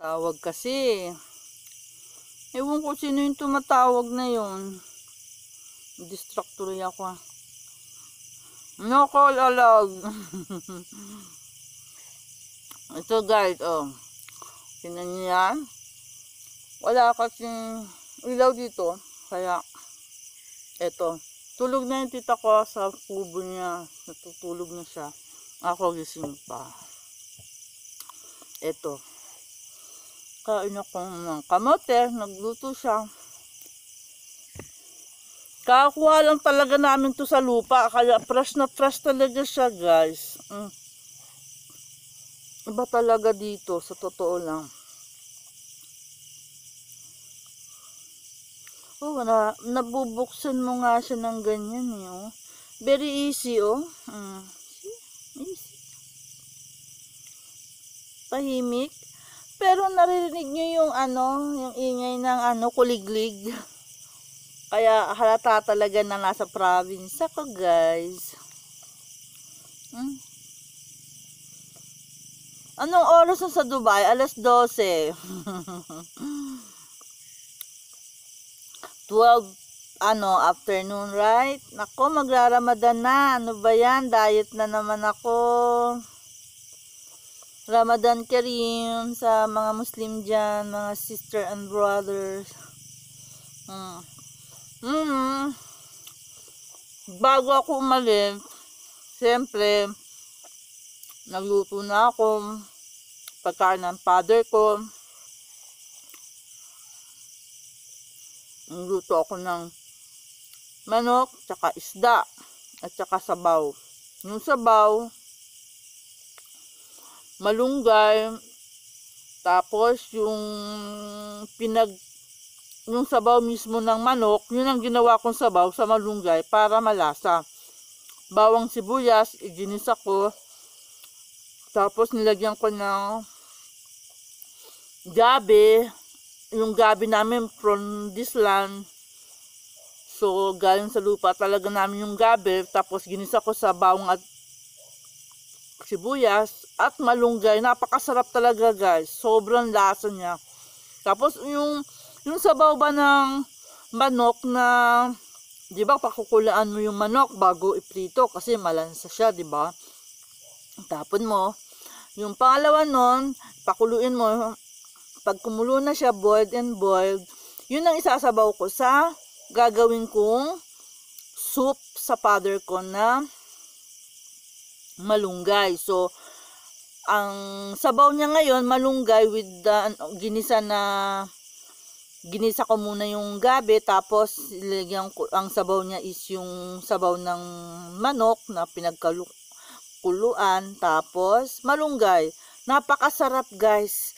Tawag kasi. Ewan ko sino yung tumatawag na yun. Distract tuloy ako ah. No call allowed. Ito guys, oh. Tingnan niyo. Wala kasing ilaw dito. Kaya, eto. Tulog na yung tita ko sa kubo niya. Natutulog na siya. Ako gising pa. Eto. Kain ako ng kamote. Nagluto siya. Kakakuha lang talaga namin to sa lupa. Kaya fresh na fresh talaga siya guys. Mm. Iba talaga dito. Sa totoo lang. Oh, na, nabubuksan mo nga siya ng ganyan eh, oh. Very easy, oh. Mm. Easy. Tahimik. Pero naririnig nyo yung ano, yung ingay ng ano, kuliglig. Kaya halata talaga na nasa province ako, guys. Hmm? Anong oras sa Dubai? Alas 12. 12 ano, afternoon, right? Nako, magraramadan na. Ano ba yan? Diet na naman ako. Ramadan Kareem sa mga Muslim dyan, mga sister and brothers. Hmm. Mm. Bago ako umalis, siyempre, nagluto na ako pagkain ng father ko. Nagluto ako ng manok, tsaka isda, at tsaka sabaw. Yung sabaw, malunggay, tapos yung pinag yung sabaw mismo ng manok, yun ang ginawa kong sabaw sa malunggay para malasa. Bawang sibuyas, iginisa ko. Tapos nilagyan ko ng gabi. Yung gabi namin from this land. So, galing sa lupa talaga namin yung gabi. Tapos ginisa ko sa bawang at sibuyas at malunggay. Napakasarap talaga guys. Sobrang lasa niya. Tapos yung yung sabaw ba ng manok na, di ba, pakukulaan mo yung manok bago iprito kasi malansa siya, di ba? Tapon mo. Yung pangalawa nun, pakuluin mo. Pag kumulo na siya, boiled and boiled, yun ang isasabaw ko sa gagawin kong soup sa father ko na malunggay. So, ang sabaw niya ngayon, malunggay with the ano, ginisa na ginisa ko muna yung gabi tapos ilagyan ko ang sabaw niya is yung sabaw ng manok na pinagkuluan tapos malunggay napakasarap guys